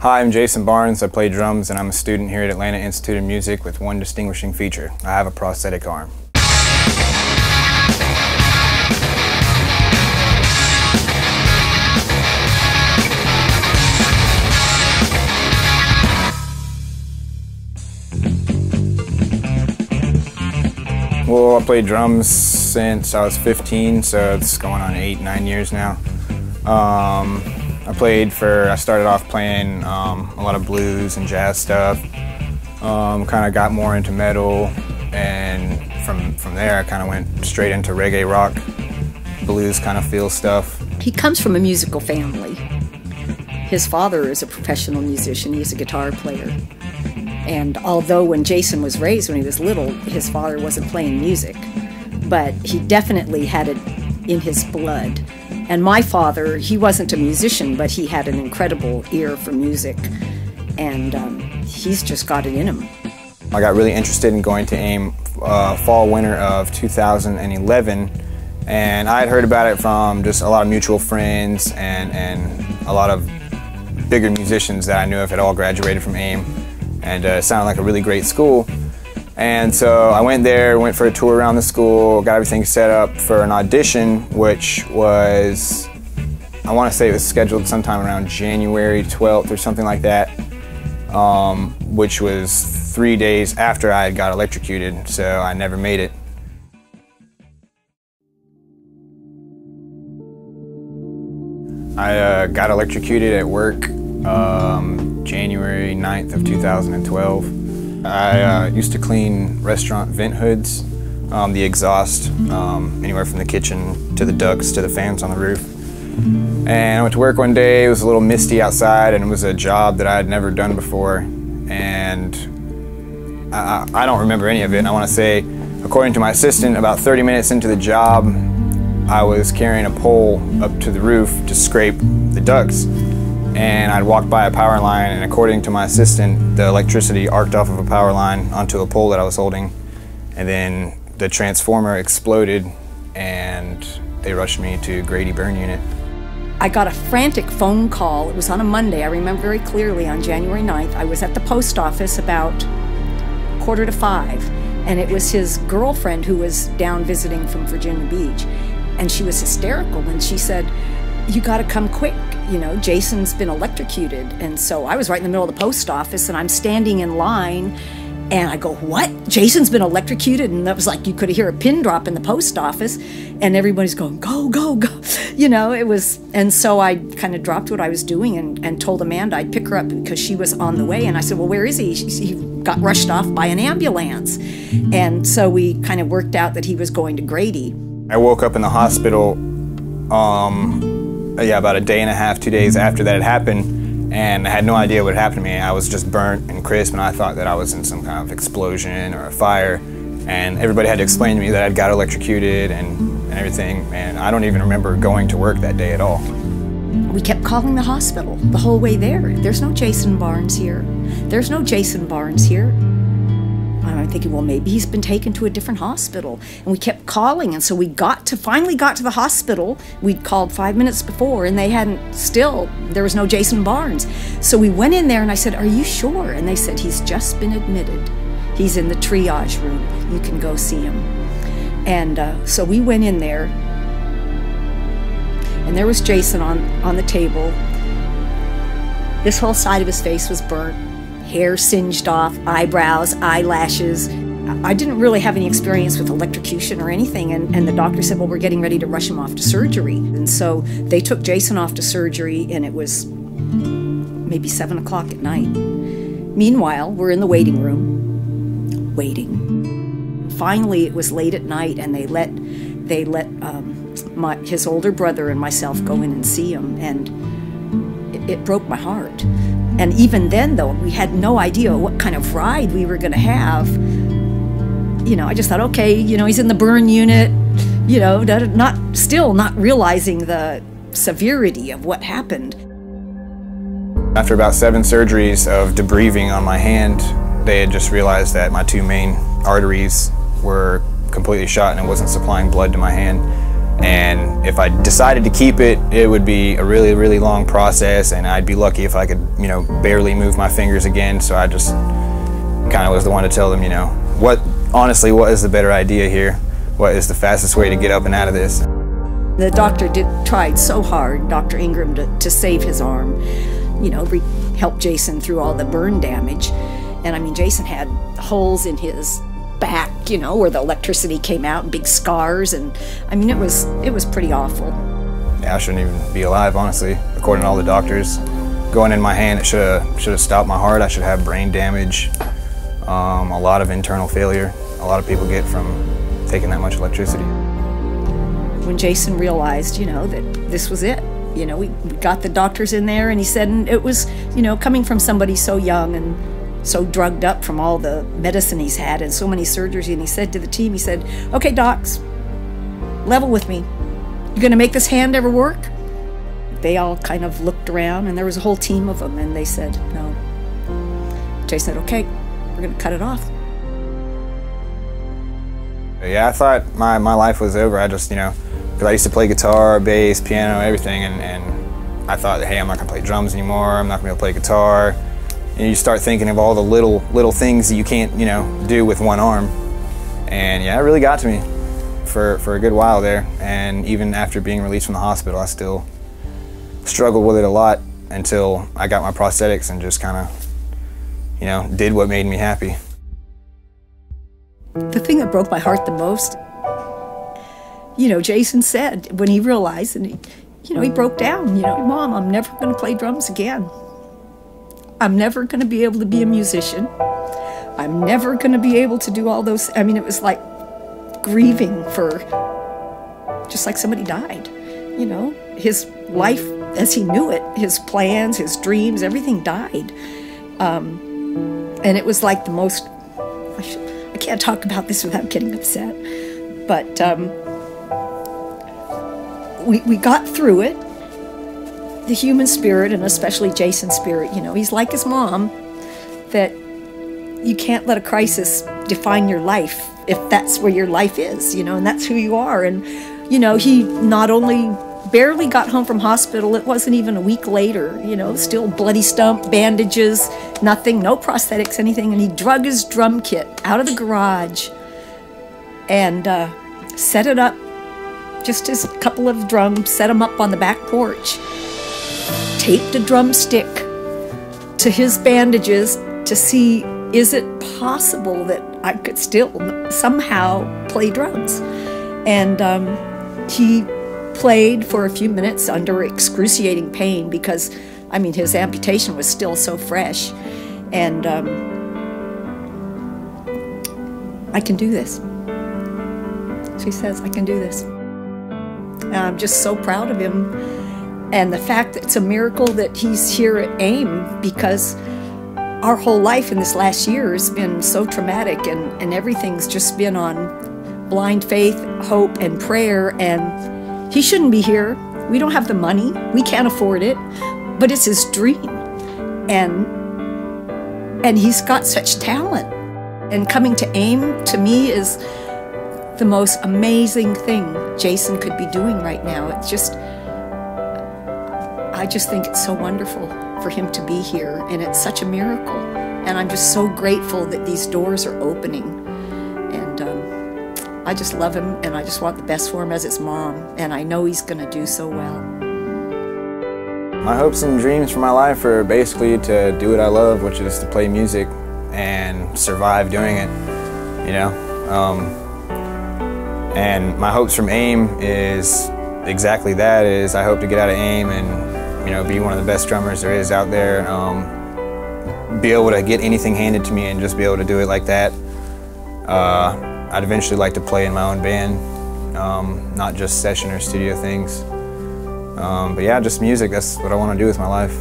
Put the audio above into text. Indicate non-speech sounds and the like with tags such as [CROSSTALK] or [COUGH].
Hi, I'm Jason Barnes. I play drums and I'm a student here at Atlanta Institute of Music with one distinguishing feature. I have a prosthetic arm. Well, I played drums since I was 15, so it's going on eight, nine years now. Um, I played for, I started off playing um, a lot of blues and jazz stuff. Um, kind of got more into metal, and from, from there I kind of went straight into reggae rock, blues kind of feel stuff. He comes from a musical family. His father is a professional musician, he's a guitar player. And although when Jason was raised when he was little, his father wasn't playing music, but he definitely had it in his blood. And my father, he wasn't a musician, but he had an incredible ear for music, and um, he's just got it in him. I got really interested in going to AIM uh, fall winter of 2011 and I had heard about it from just a lot of mutual friends and, and a lot of bigger musicians that I knew of had all graduated from AIM and uh, it sounded like a really great school. And so I went there, went for a tour around the school, got everything set up for an audition, which was, I want to say it was scheduled sometime around January 12th or something like that, um, which was three days after I had got electrocuted, so I never made it. I uh, got electrocuted at work um, January 9th of 2012. I uh, used to clean restaurant vent hoods, um, the exhaust, um, anywhere from the kitchen to the ducts to the fans on the roof. And I went to work one day, it was a little misty outside and it was a job that I had never done before. And I, I don't remember any of it. And I want to say, according to my assistant, about 30 minutes into the job, I was carrying a pole up to the roof to scrape the ducts and I'd walked by a power line and according to my assistant the electricity arced off of a power line onto a pole that I was holding and then the transformer exploded and they rushed me to Grady burn unit. I got a frantic phone call. It was on a Monday. I remember very clearly on January 9th. I was at the post office about quarter to five, and it was his girlfriend who was down visiting from Virginia Beach. And she was hysterical when she said, You got to come quick you know, Jason's been electrocuted. And so I was right in the middle of the post office and I'm standing in line and I go, What? Jason's been electrocuted? And that was like you could hear a pin drop in the post office and everybody's going, Go, go, go. [LAUGHS] You know, it was, and so I kind of dropped what I was doing and, and told Amanda I'd pick her up because she was on the way. And I said, Well, where is he? He got rushed off by an ambulance. And so we kind of worked out that he was going to Grady. I woke up in the hospital. Um, Uh, yeah, about a day and a half, two days after that had happened, and I had no idea what happened to me. I was just burnt and crisp, and I thought that I was in some kind of explosion or a fire. And everybody had to explain to me that I'd got electrocuted and, and everything, and I don't even remember going to work that day at all. We kept calling the hospital the whole way there. There's no Jason Barnes here. There's no Jason Barnes here. Thinking, well, maybe he's been taken to a different hospital. And we kept calling. And so we got to, finally got to the hospital. We'd called five minutes before and they hadn't, still, there was no Jason Barnes. So we went in there and I said, Are you sure? And they said, He's just been admitted. He's in the triage room. You can go see him. And uh, so we went in there and there was Jason on, on the table. This whole side of his face was burnt hair singed off, eyebrows, eyelashes. I didn't really have any experience with electrocution or anything, and, and the doctor said, Well, we're getting ready to rush him off to surgery. And so they took Jason off to surgery, and it was maybe seven o'clock at night. Meanwhile, we're in the waiting room, waiting. Finally, it was late at night, and they let they let um, my, his older brother and myself go in and see him, and it, it broke my heart and even then, though, we had no idea what kind of ride we were going to have. You know, I just thought, okay, you know, he's in the burn unit, you know, not still not realizing the severity of what happened. After about seven surgeries of debriding on my hand, they had just realized that my two main arteries were completely shot and it wasn't supplying blood to my hand. And if I decided to keep it, it would be a really, really long process, and I'd be lucky if I could, you know, barely move my fingers again. So I just kind of was the one to tell them, you know, what, honestly, what is the better idea here? What is the fastest way to get up and out of this? The doctor did tried so hard, Dr. Ingram, to, to save his arm, you know, help Jason through all the burn damage. And I mean, Jason had holes in his back, you know, where the electricity came out and big scars. And I mean, it was, it was pretty awful. Yeah, I shouldn't even be alive, honestly, according to all the doctors. Going in my hand, it should have should have stopped my heart. I should have brain damage, um, a lot of internal failure. A lot of people get from taking that much electricity. When Jason realized, you know, that this was it, you know, we got the doctors in there and he said, and it was, you know, coming from somebody so young and so drugged up from all the medicine he's had and so many surgeries. And he said to the team, he said, okay, docs, level with me. You gonna make this hand ever work? They all kind of looked around and there was a whole team of them and they said, no. Jay said, okay, we're gonna cut it off. Yeah, I thought my, my life was over. I just, you know, because I used to play guitar, bass, piano, everything, and, and I thought, hey, I'm not gonna play drums anymore. I'm not gonna be able to play guitar. And you start thinking of all the little little things that you can't, you know, do with one arm. And yeah, it really got to me for, for a good while there. And even after being released from the hospital, I still struggled with it a lot until I got my prosthetics and just kind of, you know, did what made me happy. The thing that broke my heart the most, you know, Jason said when he realized, and he, you know, he broke down, you know, Mom, I'm never going to play drums again. I'm never going to be able to be a musician. I'm never going to be able to do all those. I mean, it was like grieving for just like somebody died. You know, his life as he knew it, his plans, his dreams, everything died. Um, and it was like the most. I, should, I, can't talk about this without getting upset. But um, we, we got through it the human spirit and especially Jason's spirit, you know, he's like his mom, that you can't let a crisis define your life if that's where your life is, you know, and that's who you are. And, you know, he not only barely got home from hospital, it wasn't even a week later, you know, still bloody stump, bandages, nothing, no prosthetics, anything. And he drug his drum kit out of the garage and uh, set it up, just his couple of drums, set them up on the back porch taped a drumstick to his bandages to see is it possible that I could still somehow play drums? And um, he played for a few minutes under excruciating pain because, I mean, his amputation was still so fresh. And um, I can do this. So he says, I can do this. And I'm just so proud of him and the fact that it's a miracle that he's here at AIM because our whole life in this last year has been so traumatic and, and everything's just been on blind faith, hope, and prayer. And he shouldn't be here. We don't have the money, we can't afford it, but it's his dream. And and he's got such talent. And coming to AIM to me is the most amazing thing Jason could be doing right now. It's just I just think it's so wonderful for him to be here, and it's such a miracle. And I'm just so grateful that these doors are opening. And um, I just love him, and I just want the best for him as his mom, and I know he's going to do so well. My hopes and dreams for my life are basically to do what I love, which is to play music and survive doing it, you know. Um, and my hopes from AIM is exactly that is I hope to get out of AIM and you know, be one of the best drummers there is out there. Um, be able to get anything handed to me and just be able to do it like that. Uh, I'd eventually like to play in my own band, um, not just session or studio things. Um, but yeah, just music, that's what I want to do with my life.